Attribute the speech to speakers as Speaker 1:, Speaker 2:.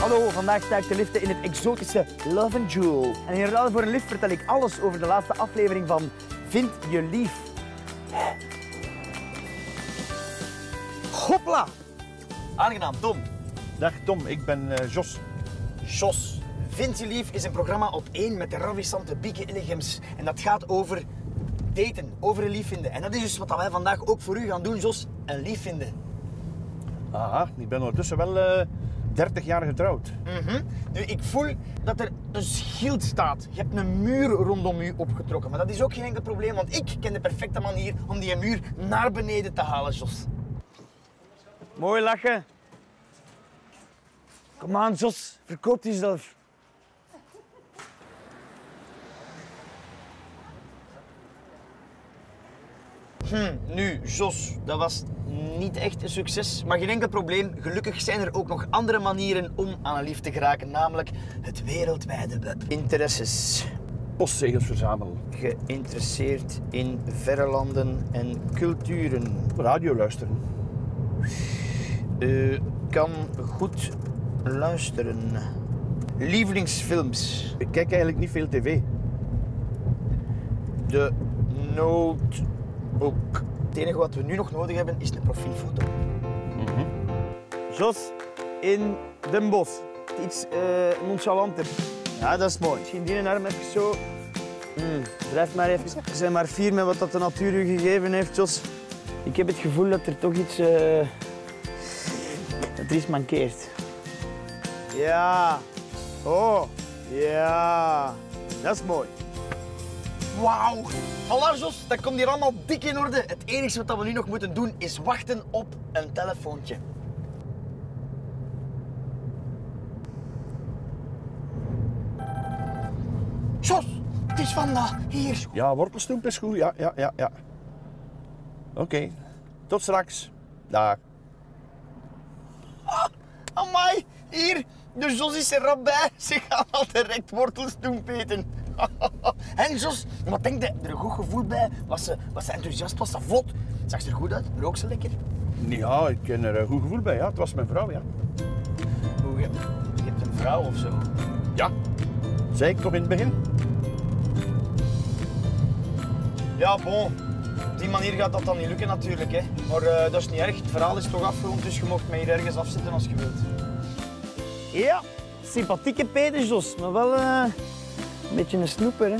Speaker 1: Hallo, vandaag sta ik te liften in het exotische Love and Jewel. En in ruil voor een lift vertel ik alles over de laatste aflevering van Vind je lief. Hopla! Aangenaam, Tom.
Speaker 2: Dag Tom, ik ben eh, Jos.
Speaker 1: Jos. Vind je lief is een programma op één met de ravissante Bieke Illegems. En dat gaat over daten, over een lief vinden. En dat is dus wat wij vandaag ook voor u gaan doen, Jos. Een lief vinden.
Speaker 2: Aha, ik ben ondertussen wel eh 30 jaar getrouwd.
Speaker 1: Mhm. Nu, ik voel dat er een schild staat. Je hebt een muur rondom u opgetrokken. Maar dat is ook geen enkel probleem, want ik ken de perfecte manier om die muur naar beneden te halen, Jos. Mooi lachen. Kom aan, Jos. Verkoop jezelf. Hm, nu, Jos, dat was niet echt een succes, maar geen enkel probleem. Gelukkig zijn er ook nog andere manieren om aan een lief te geraken, namelijk het wereldwijde web. Interesses.
Speaker 2: Postzegels verzamelen.
Speaker 1: Geïnteresseerd in verre landen en culturen.
Speaker 2: Radio luisteren.
Speaker 1: U kan goed luisteren. Lievelingsfilms.
Speaker 2: Ik kijk eigenlijk niet veel tv.
Speaker 1: De notebook. Het enige wat we nu nog nodig hebben is een profielfoto. Jos, in Den Bosch. Iets eh nonchalanter. Ja, dat is mooi. Misschien die arm even zo. Hmm, blijf maar even. Er zijn maar vier met wat dat de natuur u gegeven heeft, Jos. Ik heb het gevoel dat er toch iets... eh, dat er iets mankeert. Ja. Oh. Ja. Dat is mooi. Wauw. Voilà, Jos. Dat komt hier allemaal dik in orde. Het enige wat we nu nog moeten doen is wachten op een telefoontje. Jos, het is Wanda. Hier.
Speaker 2: Ja, wortelstoemp is goed. Ja, ja, ja, ja. Oké. Tot straks. Dag.
Speaker 1: Amai, hier. De Jos is er rap bij. Ze gaan al direct wortelstoemp eten. en Jos, wat denk je? Er een goed gevoel bij? Was ze, was ze enthousiast? Was ze vlot? Zag ze er goed uit? Rook ze lekker?
Speaker 2: Ja, ik ken er een goed gevoel bij. Ja, het was mijn vrouw, ja.
Speaker 1: Hoe, je, je hebt een vrouw of zo?
Speaker 2: Ja. Zei ik toch in het begin?
Speaker 1: Ja, bon. Op die manier gaat dat dan niet lukken natuurlijk. Hè. Maar eh, dat is niet erg. Het verhaal is toch afgerond, dus je mocht mij hier ergens afzetten als je wilt. Ja, sympathieke Peter Jos, maar wel eh, beetje een snoeper. Hè.